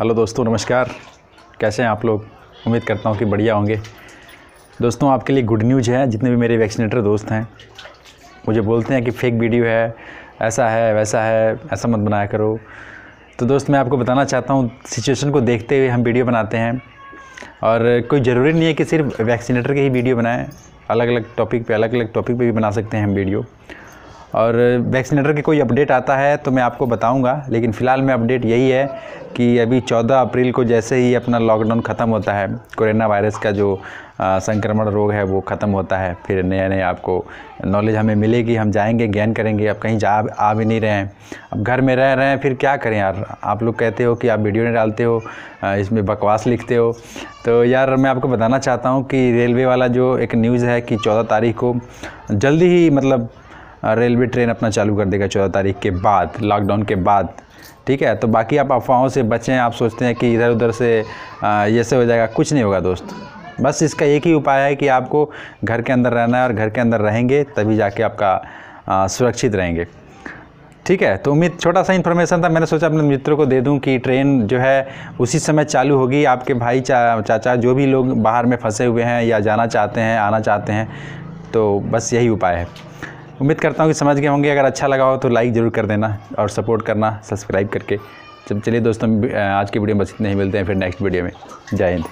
Hello दोस्तों, नमस्कार। कैसे हैं आप लोग? उम्मीद करता हूँ कि बढ़िया होंगे। दोस्तों, आपके लिए गुड न्यूज़ है, जितने भी मेरे वैक्सीनेटर दोस्त हैं। मुझे बोलते हैं कि फेक वीडियो है, ऐसा है, वैसा है, ऐसा मत बनाया करो। तो दोस्त, मैं आपको बताना चाहता हूँ सिचुएशन को देखते हुए हम वीडियो बनाते हैं। और कोई ज़रूरी नहीं है कि सिर्फ़ वैक्सीनेटर के ही वीडियो बनाएँ। अलग अलग टॉपिक पे अलग अलग टॉपिक पे भी बना सकते हैं हम वीडियो और वैक्सीनेटर की कोई अपडेट आता है तो मैं आपको बताऊँगा। लेकिन फ़िलहाल में अपडेट यही है कि अभी 14 अप्रैल को जैसे ही अपना लॉकडाउन ख़त्म होता है, कोरोना वायरस का जो संक्रमण रोग है वो ख़त्म होता है, फिर नए नए आपको नॉलेज हमें मिलेगी, हम जाएँगे ज्ञान करेंगे, अब कहीं जा, आ भी नहीं रहे हैं। अब घर में रह रहे हैं, फिर क्या करें यार? आप लोग कहते हो कि आप वीडियो नहीं डालते हो इसमें बकवास लिखते हो। तो यार, मैं आपको बताना चाहता हूँ कि रेलवे वाला जो एक न्यूज़ है कि चौदह तारीख को जल्दी ही मतलब रेलवे ट्रेन अपना चालू कर देगा चौदह तारीख के बाद लॉकडाउन के बाद। ठीक है? तो बाकी आप अफवाहों से बचें आप सोचते हैं कि इधर उधर से ये से हो जाएगा। कुछ नहीं होगा दोस्त। बस इसका एक ही उपाय है कि आपको घर के अंदर रहना है और घर के अंदर रहेंगे तभी जाके आपका सुरक्षित रहेंगे। ठीक है? तो उम्मीद छोटा सा इन्फॉर्मेशन था। मैंने सोचा अपने मित्रों को दे दूँ कि ट्रेन जो है उसी समय चालू होगी। आपके भाई चा, चाचा जो भी लोग बाहर में फंसे हुए हैं या जाना चाहते हैं आना चाहते हैं तो बस यही उपाय है। उम्मीद करता हूँ कि समझ गए होंगे। अगर अच्छा लगा हो तो लाइक ज़रूर कर देना और सपोर्ट करना सब्सक्राइब करके। चलिए दोस्तों, आज की वीडियो में बस इतने ही, मिलते हैं फिर नेक्स्ट वीडियो में। जय हिंद।